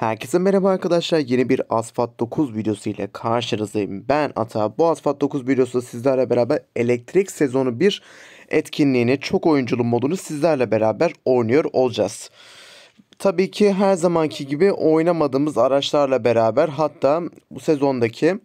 Herkese merhaba arkadaşlar. Yeni bir Asfalt 9 videosu ile karşınızdayım. Ben Ata. Bu Asfalt 9 videosu sizlerle beraber elektrik sezonu 1 etkinliğini çok oyunculu modunu sizlerle beraber oynuyor olacağız. Tabii ki her zamanki gibi oynamadığımız araçlarla beraber hatta bu sezondaki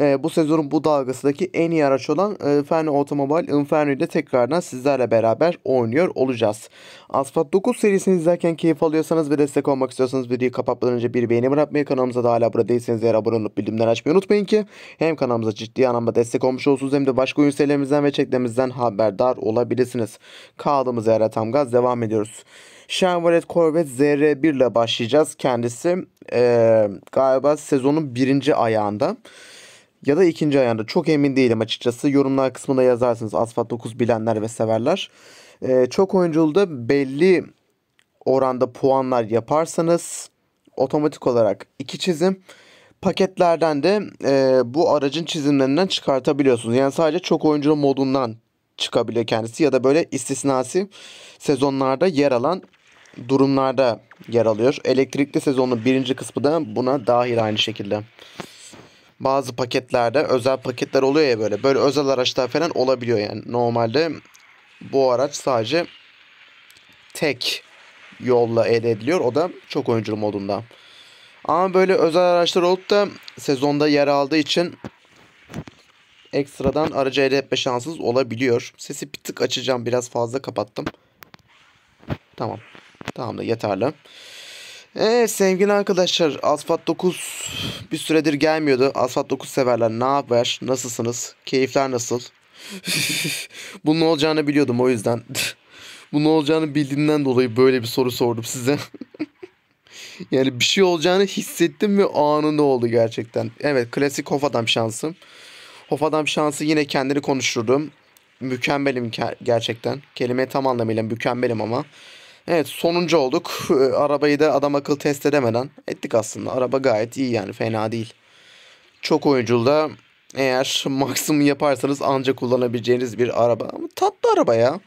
e, bu sezonun bu dalgasındaki en iyi araç olan e, Inferno Otomobil Inferno ile tekrardan sizlerle beraber oynuyor olacağız. Asfalt 9 serisini izlerken keyif alıyorsanız ve destek olmak istiyorsanız videoyu kapatmadan önce bir beğeni bırakmayı kanalımıza da hala burada değilseniz abone olup bildirimleri açmayı unutmayın ki hem kanalımıza ciddi anlamda destek olmuş olursunuz hem de başka oyun serilerimizden ve çeklerimizden haberdar olabilirsiniz. Kaldığımız yere tam gaz devam ediyoruz. Chevrolet Corvette ZR1 ile başlayacağız. Kendisi e, galiba sezonun birinci ayağında ya da ikinci ayağında çok emin değilim açıkçası. Yorumlar kısmında yazarsınız Asfalt 9 bilenler ve severler. Ee, çok oyunculda belli oranda puanlar yaparsanız otomatik olarak iki çizim paketlerden de e, bu aracın çizimlerinden çıkartabiliyorsunuz. Yani sadece çok oyunculu modundan çıkabiliyor kendisi ya da böyle istisnası sezonlarda yer alan durumlarda yer alıyor. Elektrikli sezonun birinci kısmı da buna dahil aynı şekilde bazı paketlerde özel paketler oluyor ya böyle. Böyle özel araçlar falan olabiliyor yani. Normalde bu araç sadece tek yolla elde ediliyor. O da çok oyunculu modunda. Ama böyle özel araçlar olup da sezonda yer aldığı için ekstradan aracı elde etme şansınız olabiliyor. Sesi bir tık açacağım. Biraz fazla kapattım. Tamam. Tamam da yeterli. Evet sevgili arkadaşlar Asfalt 9 bir süredir gelmiyordu. Asfalt 9 severler ne haber? Nasılsınız? Keyifler nasıl? Bunun olacağını biliyordum o yüzden. Bunun olacağını bildiğimden dolayı böyle bir soru sordum size. yani bir şey olacağını hissettim ve anında oldu gerçekten. Evet klasik Hof Adam şansım. Hof Adam şansı yine kendini konuşturdum. Mükemmelim gerçekten. Kelime tam anlamıyla mükemmelim ama. Evet sonuncu olduk. Arabayı da adam akıl test edemeden ettik aslında. Araba gayet iyi yani fena değil. Çok oyunculda eğer maksimum yaparsanız ancak kullanabileceğiniz bir araba. Ama tatlı araba ya.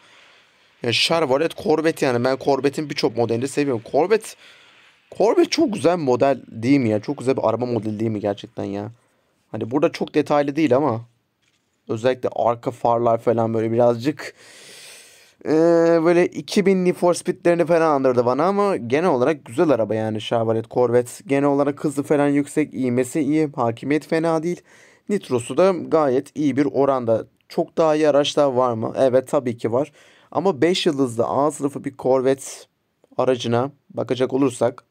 Ya Chevrolet Corvette yani ben Corvette'in birçok modelini seviyorum. Corvette Corvette çok güzel model değil mi ya? Çok güzel bir araba modeli değil mi gerçekten ya? Hani burada çok detaylı değil ama özellikle arka farlar falan böyle birazcık ee, böyle 2000 Need for Speed'lerini falan andırdı bana ama genel olarak güzel araba yani Chevrolet Corvette. Genel olarak hızı falan yüksek, ivmesi iyi, hakimiyet fena değil. Nitrosu da gayet iyi bir oranda. Çok daha iyi araçlar var mı? Evet tabii ki var. Ama 5 yıldızlı A sınıfı bir Corvette aracına bakacak olursak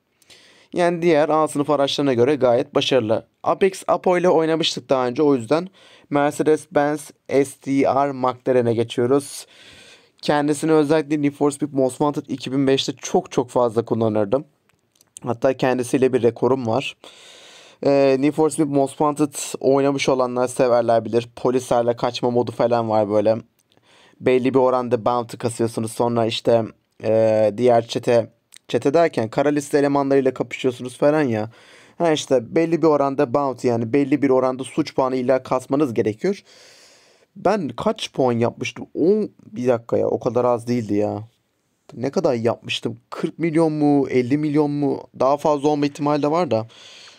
yani diğer A sınıf araçlarına göre gayet başarılı. Apex Apo ile oynamıştık daha önce o yüzden Mercedes-Benz STR McLaren'e geçiyoruz. Kendisini özellikle Need for Speed Most Wanted 2005'te çok çok fazla kullanırdım. Hatta kendisiyle bir rekorum var. Ee, Need for Speed Most Wanted oynamış olanlar severler bilir. Polislerle kaçma modu falan var böyle. Belli bir oranda bounty kasıyorsunuz. Sonra işte e, diğer çete çete derken kara liste elemanlarıyla kapışıyorsunuz falan ya. Ha işte belli bir oranda bounty yani belli bir oranda suç puanı illa kasmanız gerekiyor. Ben kaç puan yapmıştım? 10 bir dakika ya o kadar az değildi ya. Ne kadar yapmıştım? 40 milyon mu? 50 milyon mu? Daha fazla olma ihtimali de var da.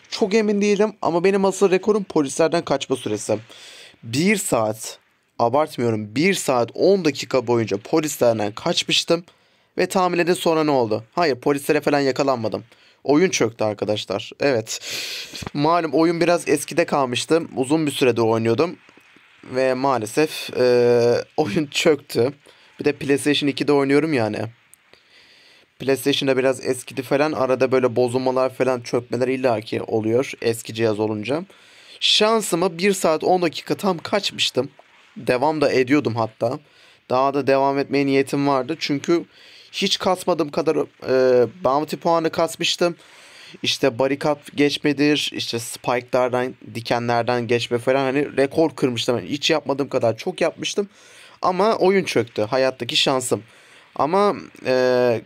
Çok emin değilim ama benim asıl rekorum polislerden kaçma süresi. 1 saat abartmıyorum 1 saat 10 dakika boyunca polislerden kaçmıştım. Ve tahmin edin sonra ne oldu? Hayır polislere falan yakalanmadım. Oyun çöktü arkadaşlar. Evet. Malum oyun biraz eskide kalmıştı. Uzun bir süredir oynuyordum. Ve maalesef e, oyun çöktü. Bir de PlayStation 2'de oynuyorum yani. PlayStation'da biraz eskidi falan. Arada böyle bozulmalar falan çökmeler illaki oluyor eski cihaz olunca. Şansıma 1 saat 10 dakika tam kaçmıştım. Devam da ediyordum hatta. Daha da devam etmeye niyetim vardı. Çünkü hiç kasmadığım kadar e, bounty puanı kasmıştım. İşte barikat geçmedir, işte spike'lardan, dikenlerden geçme falan hani rekor kırmıştım. Yani hiç yapmadığım kadar çok yapmıştım. Ama oyun çöktü. Hayattaki şansım. Ama e,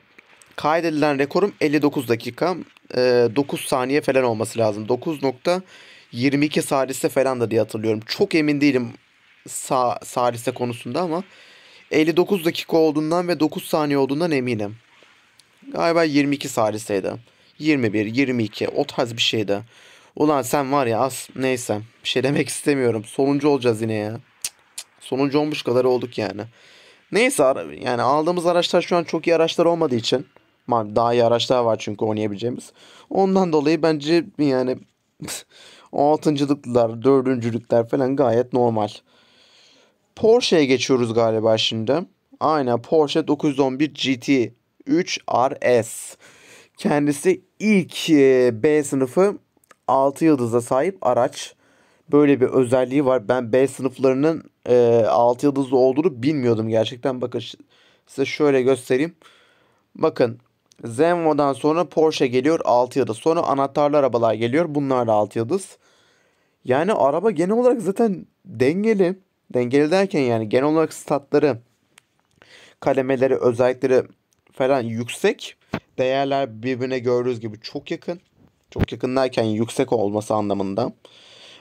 kaydedilen rekorum 59 dakika. E, 9 saniye falan olması lazım. 9.22 salise falan da diye hatırlıyorum. Çok emin değilim sa salise konusunda ama 59 dakika olduğundan ve 9 saniye olduğundan eminim. Galiba 22 saliseydi. 21, 22 o tarz bir şeydi. Ulan sen var ya az neyse bir şey demek istemiyorum. Sonuncu olacağız yine ya. Cık cık. Sonuncu olmuş kadar olduk yani. Neyse yani aldığımız araçlar şu an çok iyi araçlar olmadığı için. Daha iyi araçlar var çünkü oynayabileceğimiz. Ondan dolayı bence yani altıncılıklar, dördüncülükler falan gayet normal. Porsche'ye geçiyoruz galiba şimdi. Aynen Porsche 911 GT 3 RS. Kendisi ilk B sınıfı 6 yıldıza sahip araç. Böyle bir özelliği var. Ben B sınıflarının e, 6 yıldızlı olduğunu bilmiyordum gerçekten. Bakın size şöyle göstereyim. Bakın Zenvo'dan sonra Porsche geliyor 6 yıldız. Sonra anahtarlı arabalar geliyor. Bunlar da 6 yıldız. Yani araba genel olarak zaten dengeli. Dengeli derken yani genel olarak statları, kademeleri, özellikleri falan yüksek. Değerler birbirine gördüğünüz gibi çok yakın. Çok yakın derken yüksek olması anlamında.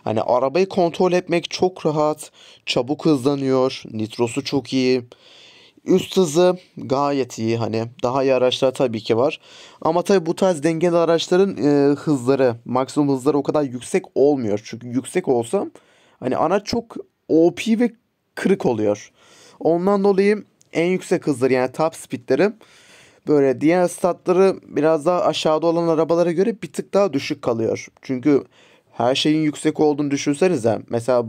Hani arabayı kontrol etmek çok rahat. Çabuk hızlanıyor. Nitrosu çok iyi. Üst hızı gayet iyi hani daha iyi araçlar tabii ki var. Ama tabii bu tarz dengeli araçların e, hızları, maksimum hızları o kadar yüksek olmuyor. Çünkü yüksek olsa hani araç çok OP ve kırık oluyor. Ondan dolayı en yüksek hızları yani top speedleri böyle diğer statları biraz daha aşağıda olan arabalara göre bir tık daha düşük kalıyor. Çünkü her şeyin yüksek olduğunu düşünsenize. Mesela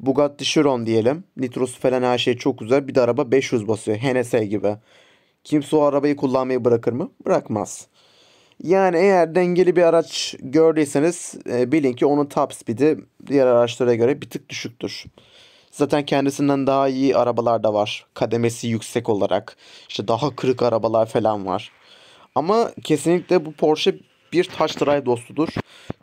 Bugatti Chiron diyelim. Nitrosu falan her şey çok güzel. Bir de araba 500 basıyor. HNS gibi. Kimse o arabayı kullanmayı bırakır mı? Bırakmaz. Yani eğer dengeli bir araç gördüyseniz e, bilin ki onun top speed'i diğer araçlara göre bir tık düşüktür. Zaten kendisinden daha iyi arabalar da var. Kademesi yüksek olarak. İşte daha kırık arabalar falan var. Ama kesinlikle bu Porsche bir touch drive dostudur.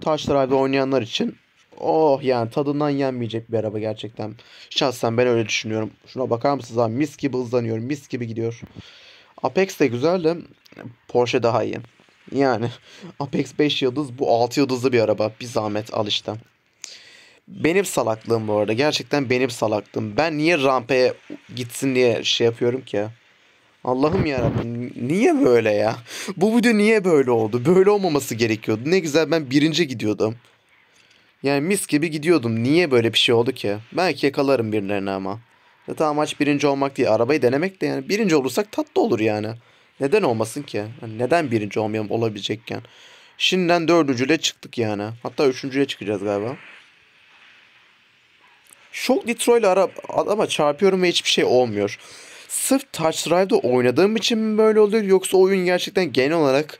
Touch drive oynayanlar için oh yani tadından yenmeyecek bir araba gerçekten. Şahsen ben öyle düşünüyorum. Şuna bakar mısınız abi mis gibi hızlanıyor mis gibi gidiyor. Apex de güzel de Porsche daha iyi. Yani Apex 5 yıldız bu 6 yıldızlı bir araba. Bir zahmet al işte. Benim salaklığım bu arada. Gerçekten benim salaklığım. Ben niye rampaya gitsin diye şey yapıyorum ki? Allah'ım yarabbim niye böyle ya? Bu video niye böyle oldu? Böyle olmaması gerekiyordu. Ne güzel ben birinci gidiyordum. Yani mis gibi gidiyordum. Niye böyle bir şey oldu ki? Belki yakalarım birilerini ama. Zaten amaç birinci olmak değil. Arabayı denemek de yani. Birinci olursak tatlı olur yani. Neden olmasın ki? Yani neden birinci olmayalım olabilecekken? Şimdiden dördüncüyle çıktık yani. Hatta üçüncüye çıkacağız galiba. Shock Nitro ile ara ama çarpıyorum ve hiçbir şey olmuyor. Sırf Touch Drive'da oynadığım için mi böyle oluyor yoksa oyun gerçekten genel olarak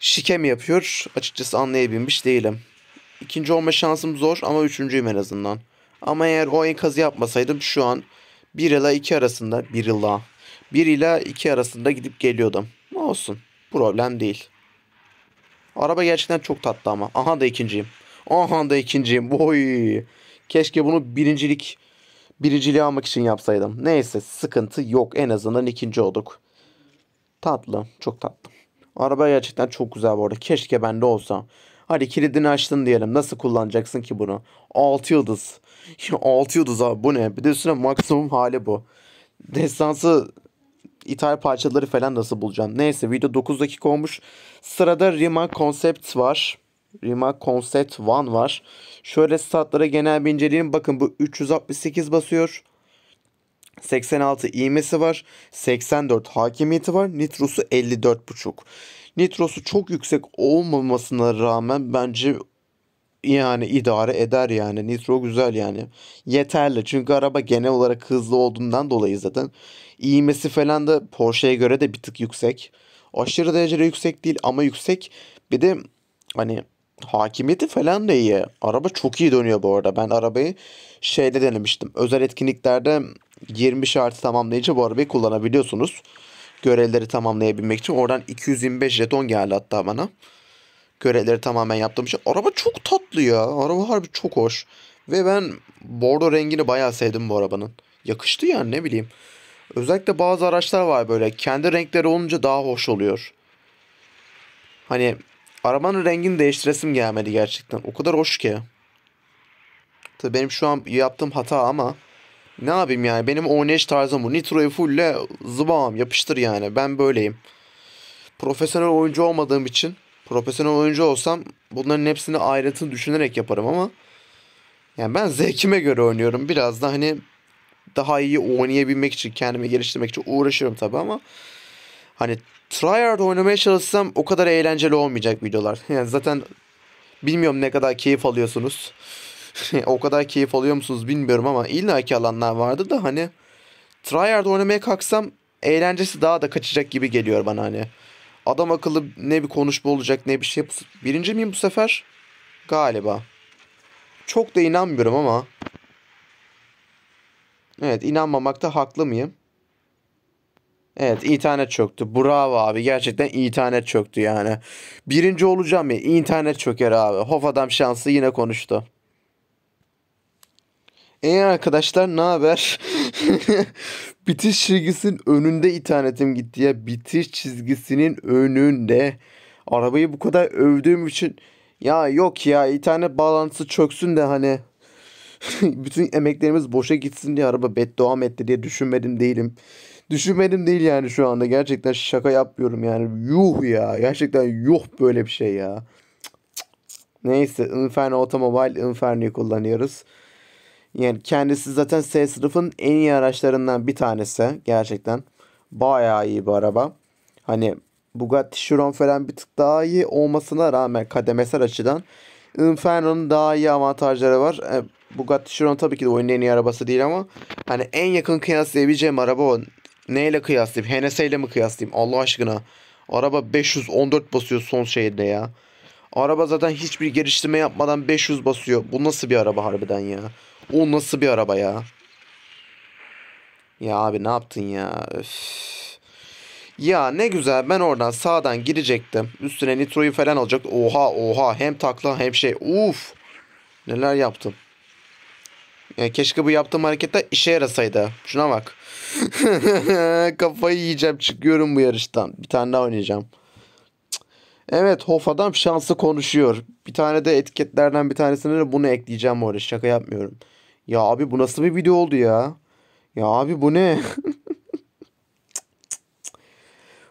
şike mi yapıyor? Açıkçası anlayabilmiş değilim. İkinci olma şansım zor ama üçüncüyüm en azından. Ama eğer o enkazı yapmasaydım şu an 1 ila 2 arasında 1 ila 1 ila 2 arasında gidip geliyordum. Olsun. Problem değil. Araba gerçekten çok tatlı ama. Aha da ikinciyim. Aha da ikinciyim. Boy. Keşke bunu birincilik birinciliği almak için yapsaydım. Neyse sıkıntı yok. En azından ikinci olduk. Tatlı. Çok tatlı. Araba gerçekten çok güzel bu arada. Keşke bende olsa. Hadi kilidini açtın diyelim. Nasıl kullanacaksın ki bunu? 6 yıldız. 6 yıldız abi bu ne? Bir de üstüne maksimum hali bu. Destansı ithal parçaları falan nasıl bulacağım? Neyse video 9 dakika olmuş. Sırada Rima Concept var. Rima Concept One var. Şöyle statlara genel bir inceleyelim. Bakın bu 368 basıyor. 86 iğmesi var. 84 hakimiyeti var. Nitrosu 54.5. Nitrosu çok yüksek olmamasına rağmen bence yani idare eder yani. Nitro güzel yani. Yeterli. Çünkü araba genel olarak hızlı olduğundan dolayı zaten. İğmesi falan da Porsche'ye göre de bir tık yüksek. Aşırı derecede yüksek değil ama yüksek. Bir de hani hakimiyeti falan da iyi. Araba çok iyi dönüyor bu arada. Ben arabayı şeyde denemiştim. Özel etkinliklerde 20 şartı tamamlayınca bu arabayı kullanabiliyorsunuz. Görevleri tamamlayabilmek için. Oradan 225 jeton geldi hatta bana. Görevleri tamamen yaptığım için. Araba çok tatlı ya. Araba harbi çok hoş. Ve ben bordo rengini bayağı sevdim bu arabanın. Yakıştı yani ne bileyim. Özellikle bazı araçlar var böyle. Kendi renkleri olunca daha hoş oluyor. Hani arabanın rengini değiştiresim gelmedi gerçekten. O kadar hoş ki. Tabii benim şu an yaptığım hata ama ne yapayım yani benim oynayış tarzım bu. Nitro'yu fulle zıbam yapıştır yani. Ben böyleyim. Profesyonel oyuncu olmadığım için Profesyonel oyuncu olsam bunların hepsini ayrıntını düşünerek yaparım ama yani ben zevkime göre oynuyorum. Biraz da hani daha iyi oynayabilmek için, kendimi geliştirmek için uğraşıyorum tabii ama hani tryhard oynamaya çalışsam o kadar eğlenceli olmayacak videolar. Yani zaten bilmiyorum ne kadar keyif alıyorsunuz. o kadar keyif alıyor musunuz bilmiyorum ama illaki alanlar vardı da hani tryhard oynamaya kalksam eğlencesi daha da kaçacak gibi geliyor bana hani. Adam akıllı ne bir konuşma olacak ne bir şey. Birinci miyim bu sefer? Galiba. Çok da inanmıyorum ama. Evet inanmamakta haklı mıyım? Evet internet çöktü. Bravo abi. Gerçekten internet çöktü yani. Birinci olacağım ya. internet çöker abi. Hof adam şansı yine konuştu. İyi arkadaşlar ne haber? bitiş çizgisinin önünde internetim gitti ya. Bitiş çizgisinin önünde. Arabayı bu kadar övdüğüm için ya yok ya internet bağlantısı çöksün de hani bütün emeklerimiz boşa gitsin diye araba beddua etti diye düşünmedim değilim. Düşünmedim değil yani şu anda. Gerçekten şaka yapmıyorum yani. Yuh ya. Gerçekten yuh böyle bir şey ya. Neyse Inferno Otomobil Inferno'yu kullanıyoruz. Yani kendisi zaten S sınıfın en iyi araçlarından bir tanesi. Gerçekten. Bayağı iyi bir araba. Hani Bugatti Chiron falan bir tık daha iyi olmasına rağmen kademesel açıdan Inferno'nun daha iyi avantajları var. E, Bugatti Chiron tabii ki de oyunun en iyi arabası değil ama hani en yakın kıyaslayabileceğim araba o. Neyle kıyaslayayım? HNS ile mi kıyaslayayım? Allah aşkına. Araba 514 basıyor son şeyde ya. Araba zaten hiçbir geliştirme yapmadan 500 basıyor. Bu nasıl bir araba harbiden ya? O nasıl bir araba ya? Ya abi ne yaptın ya? Öf. Ya ne güzel ben oradan sağdan girecektim. Üstüne nitroyu falan alacak. Oha oha hem takla hem şey. Uf. Neler yaptım. Ya keşke bu yaptığım hareketler işe yarasaydı. Şuna bak. Kafayı yiyeceğim çıkıyorum bu yarıştan. Bir tane daha oynayacağım. Evet Hof adam şanslı konuşuyor. Bir tane de etiketlerden bir tanesine de bunu ekleyeceğim oraya. Şaka yapmıyorum. Ya abi bu nasıl bir video oldu ya? Ya abi bu ne?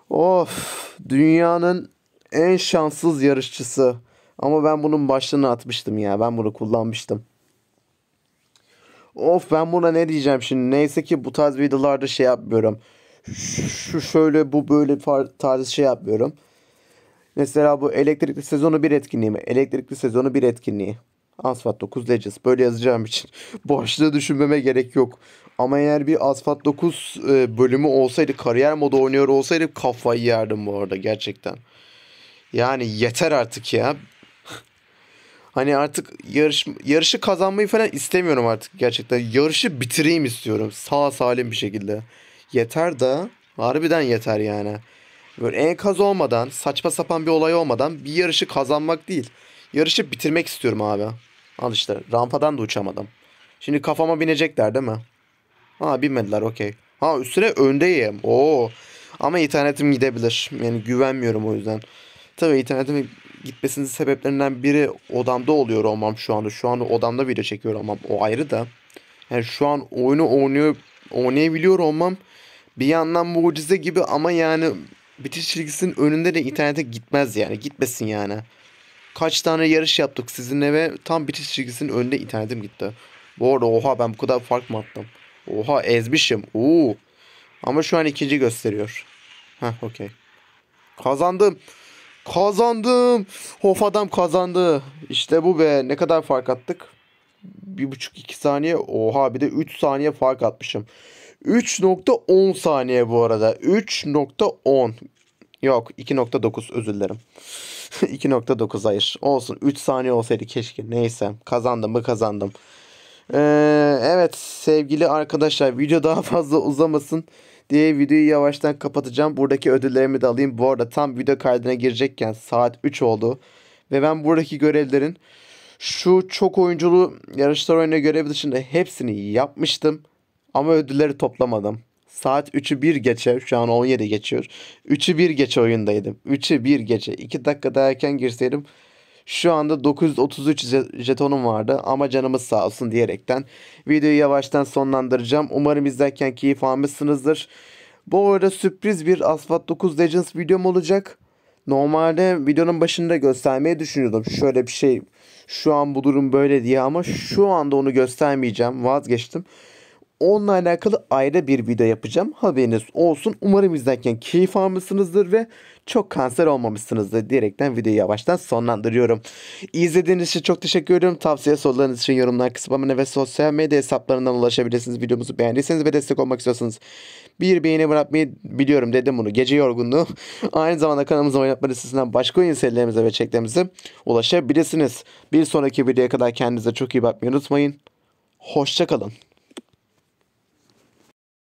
of. Dünyanın en şanssız yarışçısı. Ama ben bunun başlığını atmıştım ya. Ben bunu kullanmıştım. Of ben buna ne diyeceğim şimdi. Neyse ki bu tarz videolarda şey yapmıyorum. Şu şöyle bu böyle tarz şey yapmıyorum. Mesela bu elektrikli sezonu bir etkinliği mi? Elektrikli sezonu bir etkinliği. Asfalt 9 Legends. Böyle yazacağım için. Başlığı düşünmeme gerek yok. Ama eğer bir Asfalt 9 e, bölümü olsaydı, kariyer modu oynuyor olsaydı kafayı yerdim bu arada gerçekten. Yani yeter artık ya. Hani artık yarış yarışı kazanmayı falan istemiyorum artık gerçekten. Yarışı bitireyim istiyorum. Sağ salim bir şekilde. Yeter da harbiden yeter yani. Böyle enkaz olmadan, saçma sapan bir olay olmadan bir yarışı kazanmak değil. Yarışı bitirmek istiyorum abi. Al işte rampadan da uçamadım. Şimdi kafama binecekler değil mi? Ha binmediler okey. Ha üstüne öndeyim. Oo. Ama internetim gidebilir. Yani güvenmiyorum o yüzden. Tabii internetim gitmesinin sebeplerinden biri odamda oluyor olmam şu anda. Şu anda odamda video çekiyor olmam. O ayrı da. Yani şu an oyunu oynuyor, oynayabiliyor olmam bir yandan mucize gibi ama yani bitiş çizgisinin önünde de internete gitmez yani. Gitmesin yani. Kaç tane yarış yaptık sizinle ve tam bitiş çizgisinin önünde internetim gitti. Bu arada oha ben bu kadar fark mı attım? Oha ezmişim. Oo. Ama şu an ikinci gösteriyor. Heh okey. Kazandım. Kazandım. Hof adam kazandı. İşte bu be. Ne kadar fark attık? Bir buçuk iki saniye. Oha bir de 3 saniye fark atmışım. 3.10 saniye bu arada. 3.10. Yok 2.9 özür dilerim. 2.9 hayır. Olsun 3 saniye olsaydı keşke. Neyse kazandım mı kazandım. Ee, evet sevgili arkadaşlar video daha fazla uzamasın diye videoyu yavaştan kapatacağım. Buradaki ödüllerimi de alayım. Bu arada tam video kaydına girecekken saat 3 oldu. Ve ben buradaki görevlerin şu çok oyunculu yarışlar oyunu görevi dışında hepsini yapmıştım. Ama ödülleri toplamadım. Saat 3'ü 1 geçe şu an 17 geçiyor. 3'ü 1 geçe oyundaydım. 3'ü 1 geçe 2 dakika daha erken girseydim şu anda 933 jetonum vardı ama canımız sağ olsun diyerekten videoyu yavaştan sonlandıracağım. Umarım izlerken keyif almışsınızdır. Bu arada sürpriz bir Asphalt 9 Legends videom olacak. Normalde videonun başında göstermeyi düşünüyordum. Şöyle bir şey şu an bu durum böyle diye ama şu anda onu göstermeyeceğim. Vazgeçtim. Onunla alakalı ayrı bir video yapacağım. Haberiniz olsun. Umarım izlerken keyif almışsınızdır ve çok kanser olmamışsınızdır diyerekten videoyu yavaştan sonlandırıyorum. İzlediğiniz için çok teşekkür ediyorum. Tavsiye sorularınız için yorumlar kısmına ve sosyal medya hesaplarından ulaşabilirsiniz. Videomuzu beğendiyseniz ve destek olmak istiyorsanız bir beğeni bırakmayı biliyorum dedim bunu. Gece yorgunluğu. Aynı zamanda kanalımıza oynatma listesinden başka oyun serilerimize ve çeklerimize ulaşabilirsiniz. Bir sonraki videoya kadar kendinize çok iyi bakmayı unutmayın. Hoşçakalın.